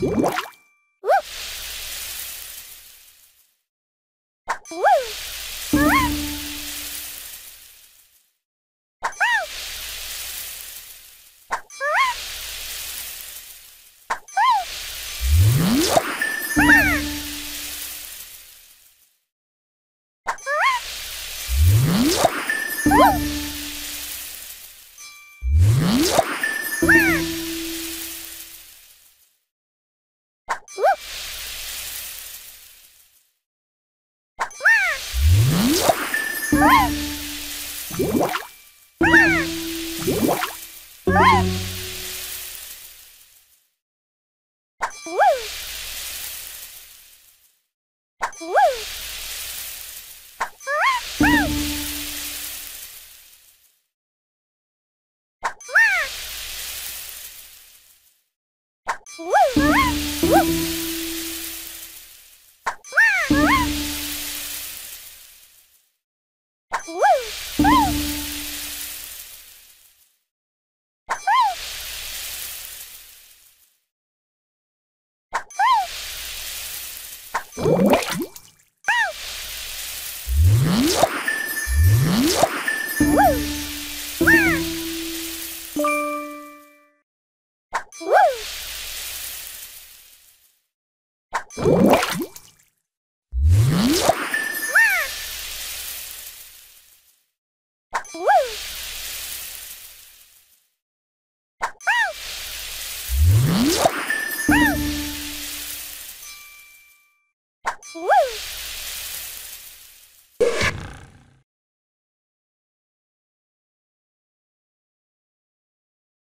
What? Ah! Woo!